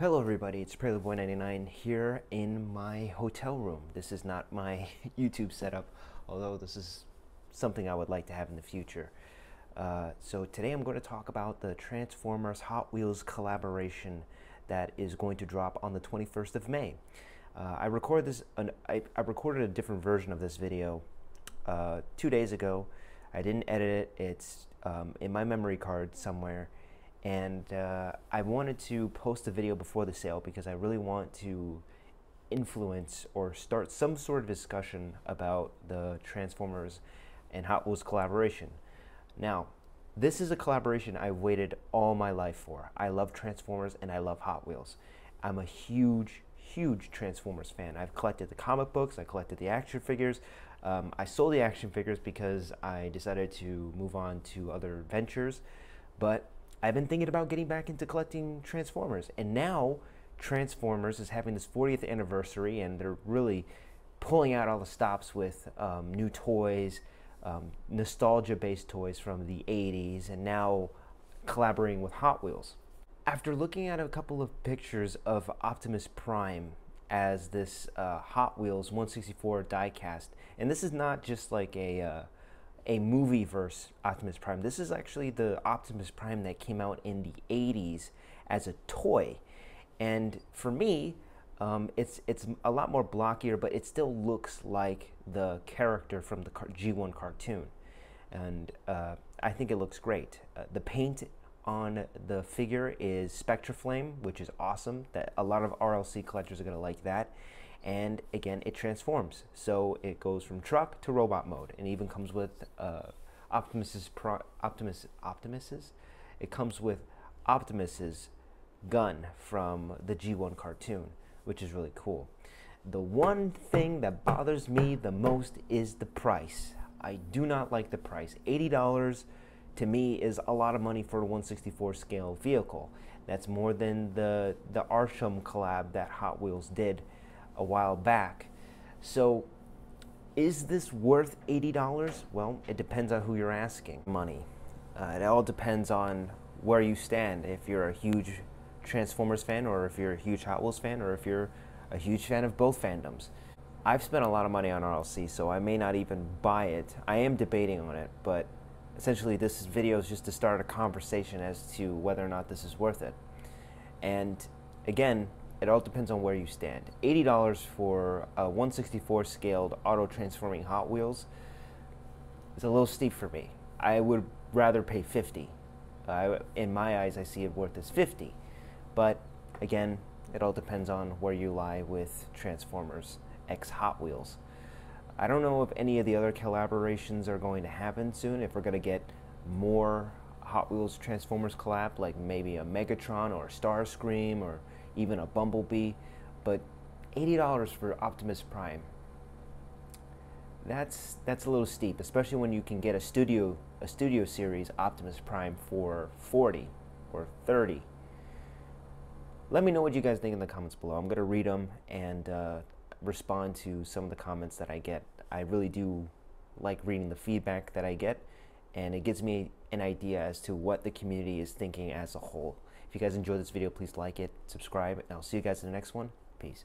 Hello everybody, it's PreludeBoy99 here in my hotel room. This is not my YouTube setup, although this is something I would like to have in the future. Uh, so today I'm going to talk about the Transformers Hot Wheels collaboration that is going to drop on the 21st of May. Uh, I recorded this. An, I, I, recorded a different version of this video uh, two days ago. I didn't edit it. It's um, in my memory card somewhere and uh, I wanted to post a video before the sale because I really want to influence or start some sort of discussion about the Transformers and Hot Wheels collaboration. Now, this is a collaboration I've waited all my life for. I love Transformers and I love Hot Wheels. I'm a huge, huge Transformers fan. I've collected the comic books, I collected the action figures. Um, I sold the action figures because I decided to move on to other ventures, but I've been thinking about getting back into collecting Transformers, and now Transformers is having this 40th anniversary, and they're really pulling out all the stops with um, new toys, um, nostalgia-based toys from the 80s, and now collaborating with Hot Wheels. After looking at a couple of pictures of Optimus Prime as this uh, Hot Wheels 164 diecast, and this is not just like a uh, a movie verse Optimus Prime. This is actually the Optimus Prime that came out in the 80s as a toy. And for me, um, it's it's a lot more blockier, but it still looks like the character from the G1 cartoon, and uh, I think it looks great. Uh, the paint on the figure is Spectraflame, which is awesome. That a lot of RLC collectors are gonna like that and again it transforms. So it goes from truck to robot mode and even comes with uh, Optimus's Optimus Optimus's? It comes with Optimus's gun from the G1 cartoon which is really cool. The one thing that bothers me the most is the price. I do not like the price. $80 to me is a lot of money for a 164 scale vehicle. That's more than the the Arsham collab that Hot Wheels did a while back. So is this worth $80? Well, it depends on who you're asking. Money. Uh, it all depends on where you stand. If you're a huge Transformers fan, or if you're a huge Hot Wheels fan, or if you're a huge fan of both fandoms. I've spent a lot of money on RLC, so I may not even buy it. I am debating on it, but essentially this video is just to start a conversation as to whether or not this is worth it. And again, it all depends on where you stand. $80 for a 164 scaled auto transforming Hot Wheels is a little steep for me. I would rather pay 50. Uh, in my eyes, I see it worth as 50. But again, it all depends on where you lie with Transformers X Hot Wheels. I don't know if any of the other collaborations are going to happen soon, if we're going to get more Hot Wheels Transformers collab, like maybe a Megatron or a Starscream or even a Bumblebee, but $80 for Optimus Prime. That's that's a little steep, especially when you can get a studio a studio series Optimus Prime for 40 or 30. Let me know what you guys think in the comments below. I'm gonna read them and uh, respond to some of the comments that I get. I really do like reading the feedback that I get, and it gives me an idea as to what the community is thinking as a whole. If you guys enjoyed this video, please like it, subscribe, and I'll see you guys in the next one. Peace.